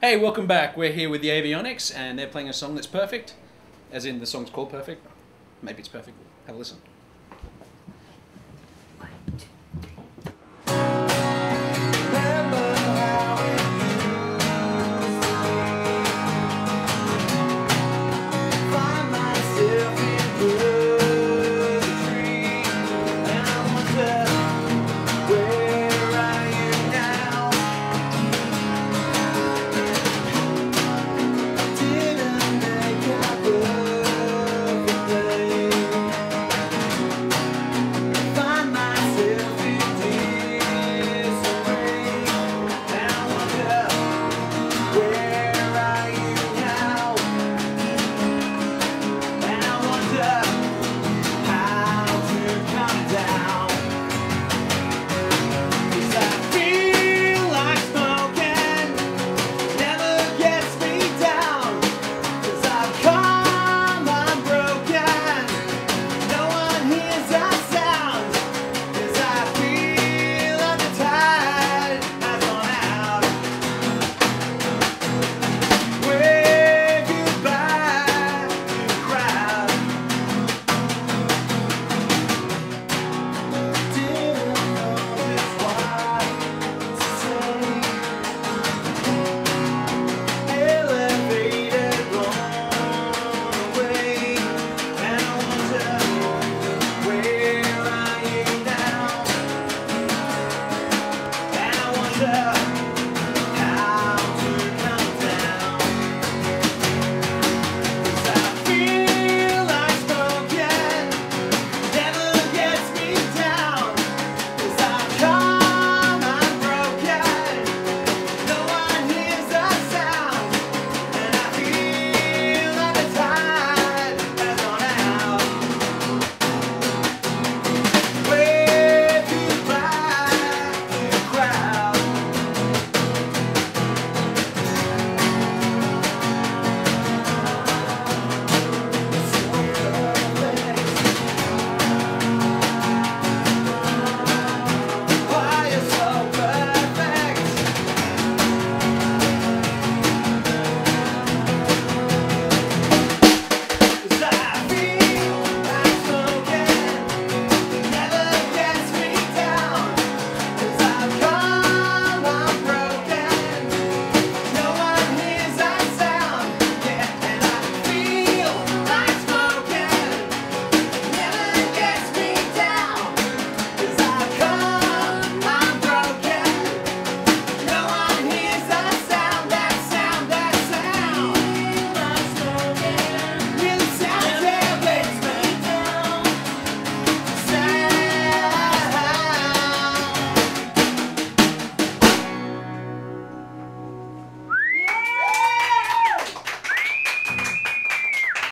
Hey, welcome back. We're here with the Aveonics, and they're playing a song that's perfect, as in the song's called Perfect. Maybe it's perfect. Have a listen.